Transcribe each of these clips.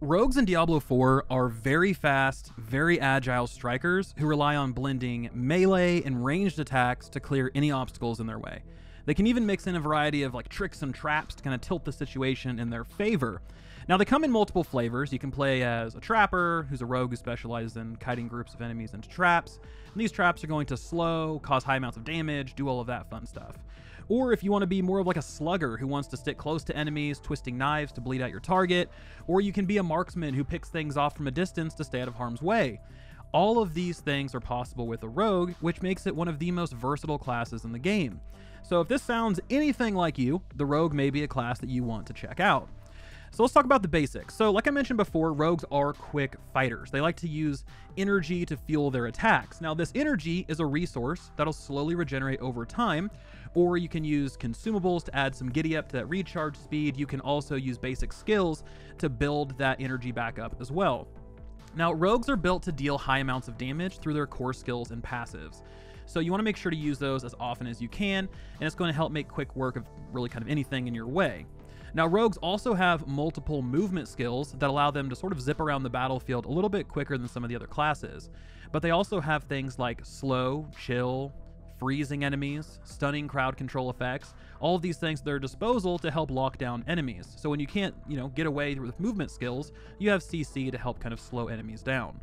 Rogues in Diablo 4 are very fast, very agile strikers who rely on blending melee and ranged attacks to clear any obstacles in their way. They can even mix in a variety of like tricks and traps to kind of tilt the situation in their favor. Now they come in multiple flavors. You can play as a trapper, who's a rogue who specializes in kiting groups of enemies into traps. And these traps are going to slow, cause high amounts of damage, do all of that fun stuff. Or if you want to be more of like a slugger who wants to stick close to enemies, twisting knives to bleed out your target, or you can be a marksman who picks things off from a distance to stay out of harm's way. All of these things are possible with a rogue, which makes it one of the most versatile classes in the game. So if this sounds anything like you, the rogue may be a class that you want to check out. So let's talk about the basics. So, like I mentioned before, rogues are quick fighters. They like to use energy to fuel their attacks. Now, this energy is a resource that'll slowly regenerate over time, or you can use consumables to add some giddy up to that recharge speed. You can also use basic skills to build that energy back up as well. Now, rogues are built to deal high amounts of damage through their core skills and passives. So you want to make sure to use those as often as you can, and it's going to help make quick work of really kind of anything in your way. Now, rogues also have multiple movement skills that allow them to sort of zip around the battlefield a little bit quicker than some of the other classes. But they also have things like slow, chill, freezing enemies, stunning crowd control effects, all of these things at their disposal to help lock down enemies. So when you can't, you know, get away with movement skills, you have CC to help kind of slow enemies down.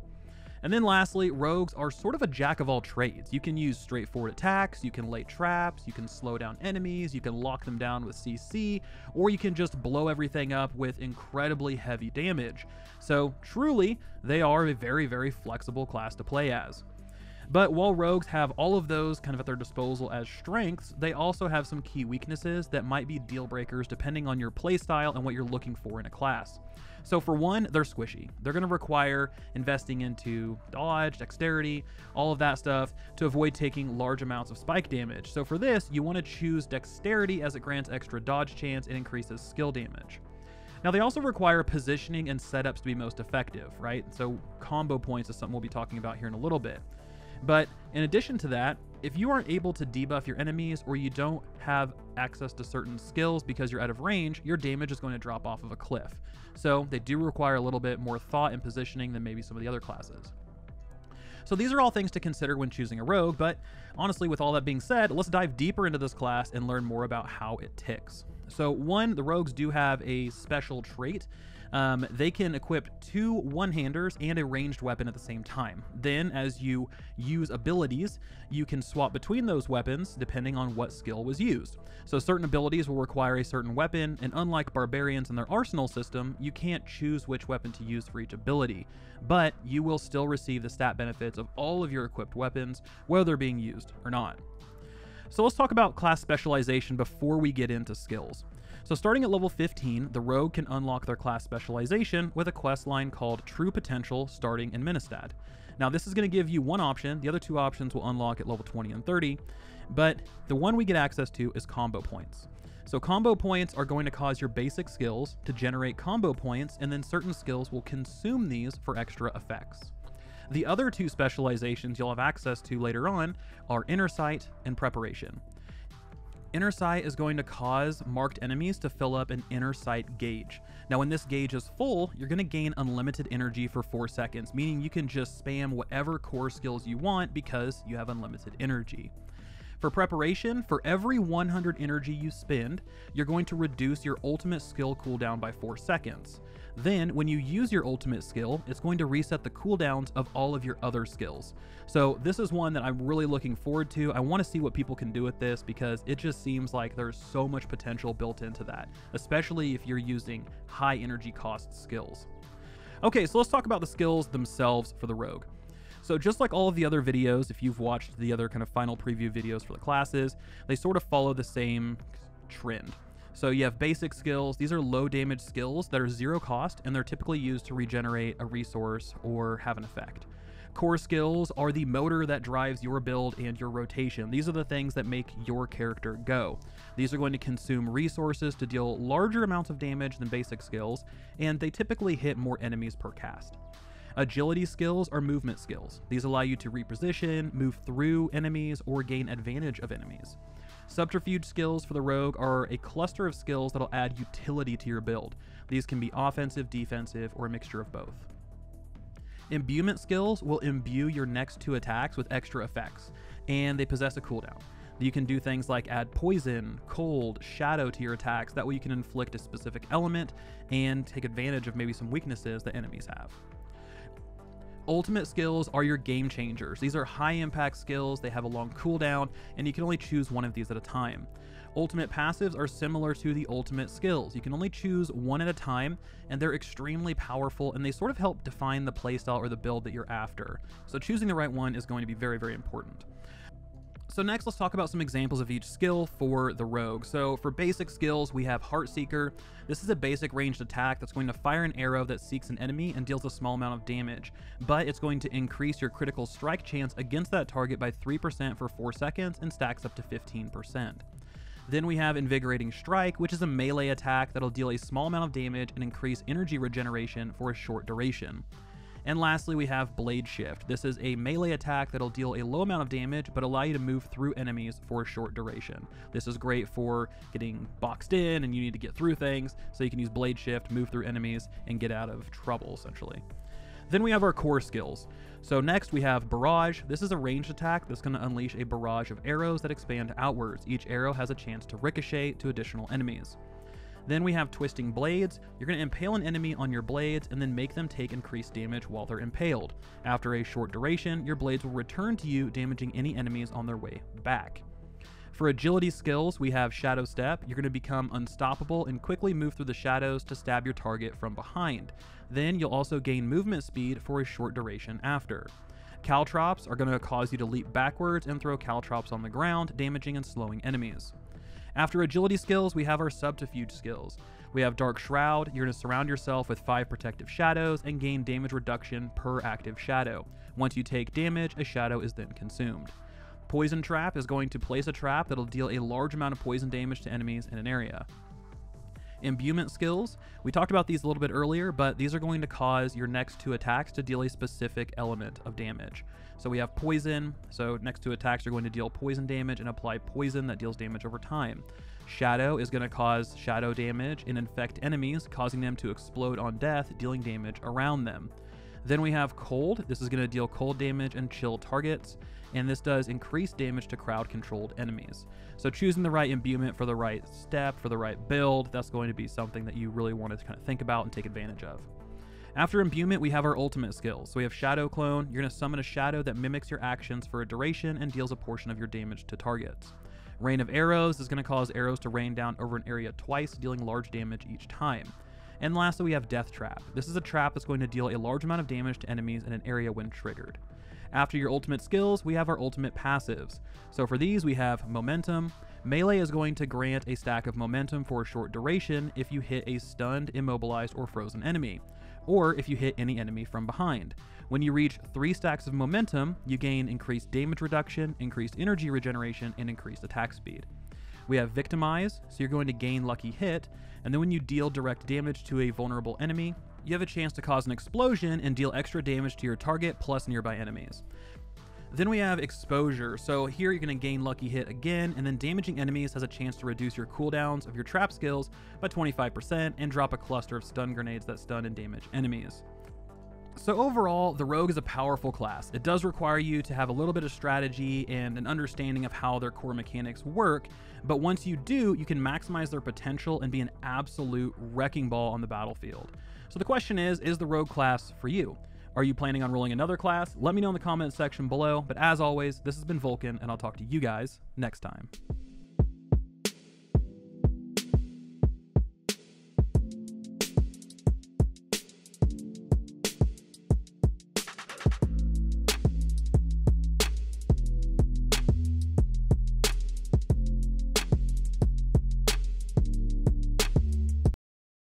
And then lastly, rogues are sort of a jack of all trades. You can use straightforward attacks, you can lay traps, you can slow down enemies, you can lock them down with CC, or you can just blow everything up with incredibly heavy damage. So truly, they are a very, very flexible class to play as. But while rogues have all of those kind of at their disposal as strengths, they also have some key weaknesses that might be deal breakers depending on your playstyle and what you're looking for in a class. So for one, they're squishy. They're going to require investing into dodge, dexterity, all of that stuff to avoid taking large amounts of spike damage. So for this, you want to choose dexterity as it grants extra dodge chance and increases skill damage. Now, they also require positioning and setups to be most effective, right? So, combo points is something we'll be talking about here in a little bit. But in addition to that, if you aren't able to debuff your enemies or you don't have access to certain skills because you're out of range, your damage is going to drop off of a cliff. So they do require a little bit more thought and positioning than maybe some of the other classes. So these are all things to consider when choosing a rogue, but honestly, with all that being said, let's dive deeper into this class and learn more about how it ticks. So, one, the rogues do have a special trait um, they can equip two one handers and a ranged weapon at the same time. Then, as you use abilities, you can swap between those weapons depending on what skill was used. So, certain abilities will require a certain weapon, and unlike barbarians and their arsenal system, you can't choose which weapon to use for each ability. But you will still receive the stat benefits of all of your equipped weapons, whether they're being used or not. So let's talk about class specialization before we get into skills. So starting at level 15, the rogue can unlock their class specialization with a quest line called True Potential starting in Menestad. Now this is going to give you one option, the other two options will unlock at level 20 and 30, but the one we get access to is combo points. So combo points are going to cause your basic skills to generate combo points, and then certain skills will consume these for extra effects. The other two specializations you'll have access to later on are Inner Sight and Preparation. Inner Sight is going to cause marked enemies to fill up an Inner Sight gauge. Now, when this gauge is full, you're going to gain unlimited energy for 4 seconds, meaning you can just spam whatever core skills you want because you have unlimited energy. For preparation, for every 100 energy you spend, you're going to reduce your ultimate skill cooldown by 4 seconds. Then, when you use your ultimate skill, it's going to reset the cooldowns of all of your other skills. So, this is one that I'm really looking forward to. I want to see what people can do with this because it just seems like there's so much potential built into that, especially if you're using high energy cost skills. Okay, so let's talk about the skills themselves for the rogue. So just like all of the other videos, if you've watched the other kind of final preview videos for the classes, they sort of follow the same trend. So you have basic skills. These are low damage skills that are zero cost and they're typically used to regenerate a resource or have an effect. Core skills are the motor that drives your build and your rotation. These are the things that make your character go. These are going to consume resources to deal larger amounts of damage than basic skills, and they typically hit more enemies per cast. Agility skills are movement skills. These allow you to reposition, move through enemies, or gain advantage of enemies. Subterfuge skills for the rogue are a cluster of skills that'll add utility to your build. These can be offensive, defensive, or a mixture of both. Imbuement skills will imbue your next two attacks with extra effects, and they possess a cooldown. You can do things like add poison, cold, shadow to your attacks. That way you can inflict a specific element and take advantage of maybe some weaknesses that enemies have. Ultimate skills are your game changers. These are high impact skills, they have a long cooldown, and you can only choose one of these at a time. Ultimate passives are similar to the ultimate skills. You can only choose one at a time, and they're extremely powerful, and they sort of help define the playstyle or the build that you're after. So choosing the right one is going to be very, very important. So next, let's talk about some examples of each skill for the rogue. So for basic skills, we have Heartseeker. This is a basic ranged attack that's going to fire an arrow that seeks an enemy and deals a small amount of damage, but it's going to increase your critical strike chance against that target by 3% for 4 seconds and stacks up to 15%. Then we have Invigorating Strike, which is a melee attack that'll deal a small amount of damage and increase energy regeneration for a short duration. And lastly, we have Blade Shift. This is a melee attack that'll deal a low amount of damage, but allow you to move through enemies for a short duration. This is great for getting boxed in and you need to get through things, so you can use Blade Shift, move through enemies, and get out of trouble, essentially. Then we have our core skills. So next we have Barrage. This is a ranged attack that's going to unleash a barrage of arrows that expand outwards. Each arrow has a chance to ricochet to additional enemies. Then we have Twisting Blades. You're going to impale an enemy on your blades and then make them take increased damage while they're impaled. After a short duration, your blades will return to you, damaging any enemies on their way back. For agility skills, we have Shadow Step. You're going to become unstoppable and quickly move through the shadows to stab your target from behind. Then you'll also gain movement speed for a short duration after. Caltrops are going to cause you to leap backwards and throw caltrops on the ground, damaging and slowing enemies. After agility skills, we have our subterfuge skills. We have Dark Shroud, you're going to surround yourself with 5 protective shadows and gain damage reduction per active shadow. Once you take damage, a shadow is then consumed. Poison Trap is going to place a trap that'll deal a large amount of poison damage to enemies in an area. Imbuement skills, we talked about these a little bit earlier, but these are going to cause your next two attacks to deal a specific element of damage. So we have poison. So next two attacks, you're going to deal poison damage and apply poison that deals damage over time. Shadow is going to cause shadow damage and infect enemies, causing them to explode on death, dealing damage around them. Then we have Cold. This is going to deal cold damage and chill targets, and this does increase damage to crowd controlled enemies. So choosing the right imbuement for the right step, for the right build, that's going to be something that you really want to kind of think about and take advantage of. After imbuement, we have our ultimate skills. So we have Shadow Clone. You're going to summon a shadow that mimics your actions for a duration and deals a portion of your damage to targets. Rain of Arrows is going to cause arrows to rain down over an area twice, dealing large damage each time. And lastly, we have Death Trap. This is a trap that's going to deal a large amount of damage to enemies in an area when triggered. After your ultimate skills, we have our ultimate passives. So for these, we have Momentum. Melee is going to grant a stack of momentum for a short duration if you hit a stunned, immobilized, or frozen enemy or if you hit any enemy from behind. When you reach three stacks of momentum, you gain increased damage reduction, increased energy regeneration, and increased attack speed. We have Victimize, so you're going to gain Lucky Hit, and then when you deal direct damage to a vulnerable enemy, you have a chance to cause an explosion and deal extra damage to your target plus nearby enemies. Then we have exposure. So here you're going to gain lucky hit again, and then damaging enemies has a chance to reduce your cooldowns of your trap skills by 25% and drop a cluster of stun grenades that stun and damage enemies. So overall, the Rogue is a powerful class. It does require you to have a little bit of strategy and an understanding of how their core mechanics work, but once you do, you can maximize their potential and be an absolute wrecking ball on the battlefield. So the question is, is the Rogue class for you? Are you planning on rolling another class? Let me know in the comments section below. But as always, this has been Vulkan, and I'll talk to you guys next time.